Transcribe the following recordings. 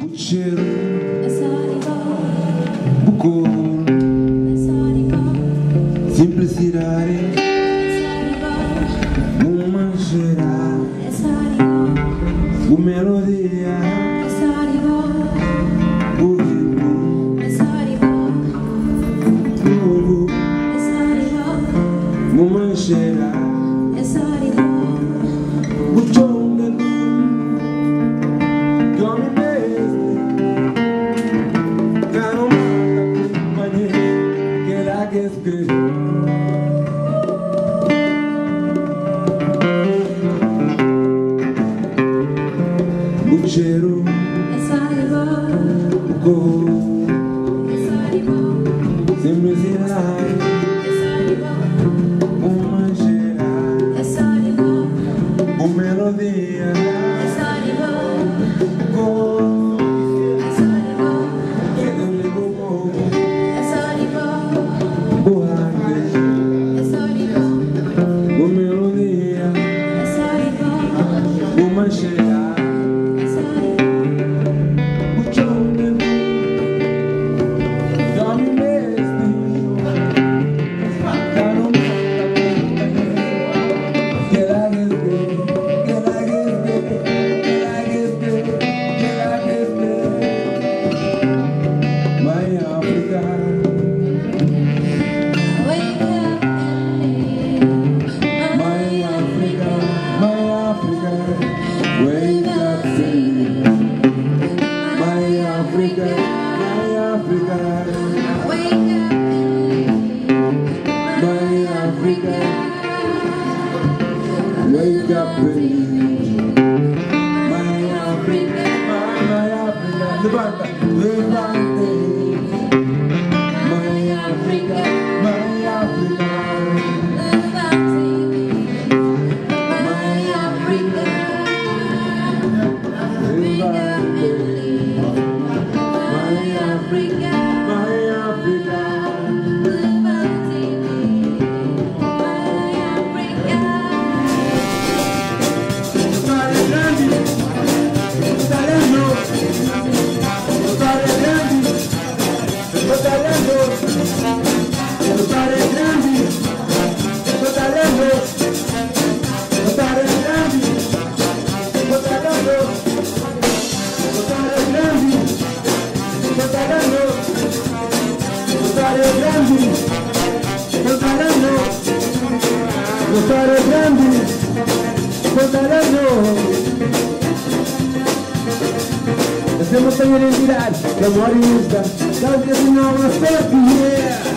Bucheru Bucol Simplicidade Uma geral Uma melodia Uma geral worship. began. não tenho identidade, só que talvez não a sabia.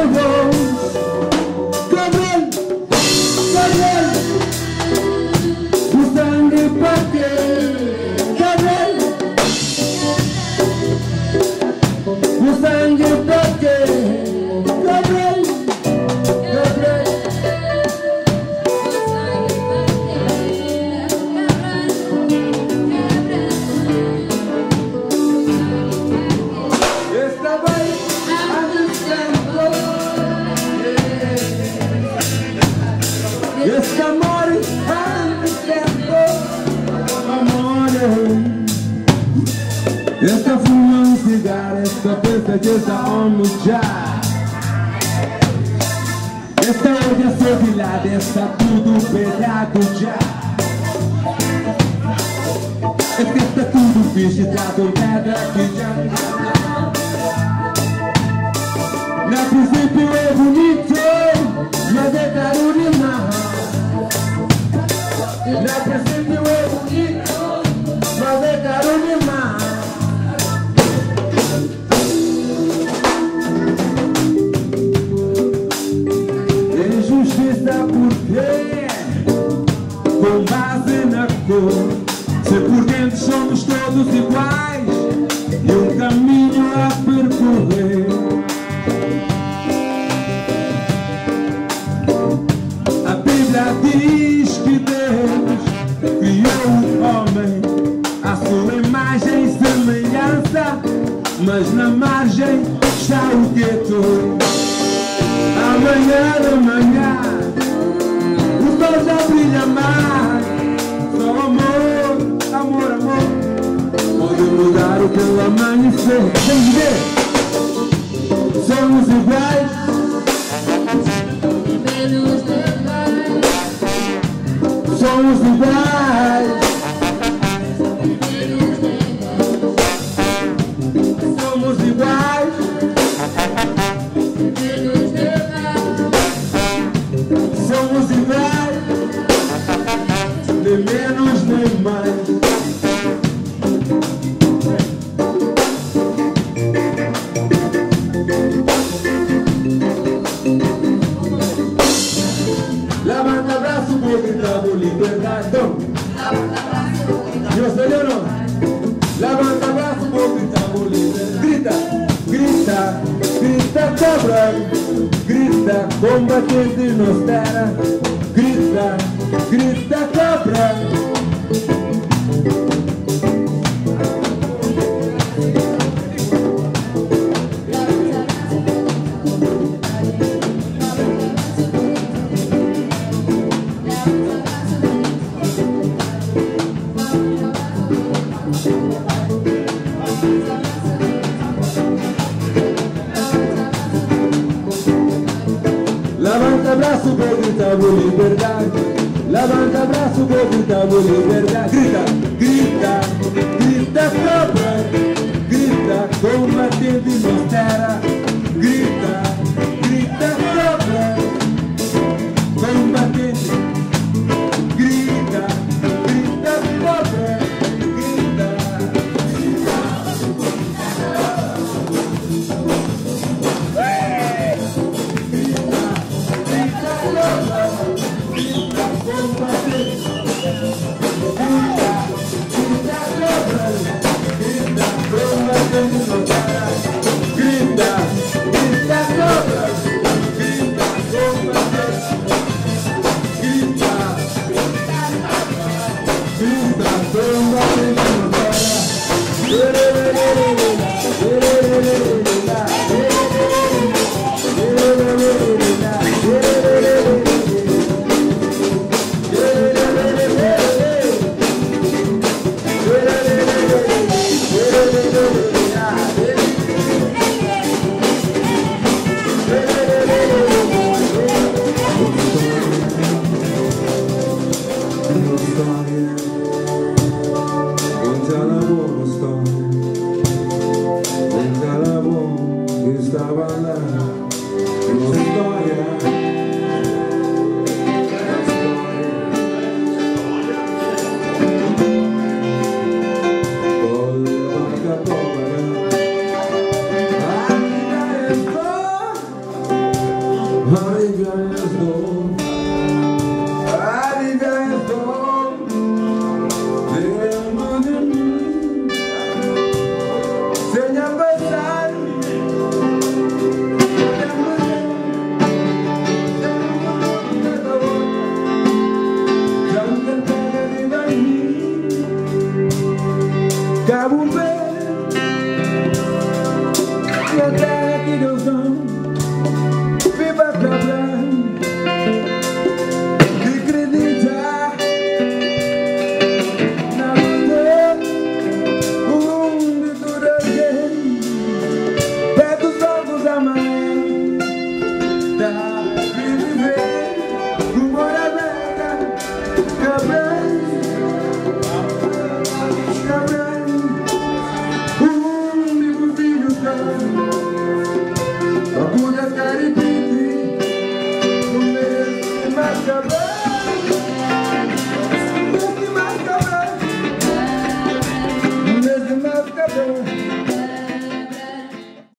over. Esta fumancidad, essa pesadeza on mi Esta olha servilada, está tudo pegado já. Esqueça tá tudo visitado, pedra que já Na princípio é, é bonito, mas é caro demais Na princípio é bonito, mas é caro demais mas na margem está o gueto. É amanhã amanhã manhã, o sol já brilha mais. Só amor, amor, amor, pode mudar o que eu amanhecer. Vamos ver, somos iguais. Somos iguais. Vamos bater de nos dera, grita, grita cobra. brazo que gritamos libertad. Levanta brazo que gritamos libertad. Grita, grita.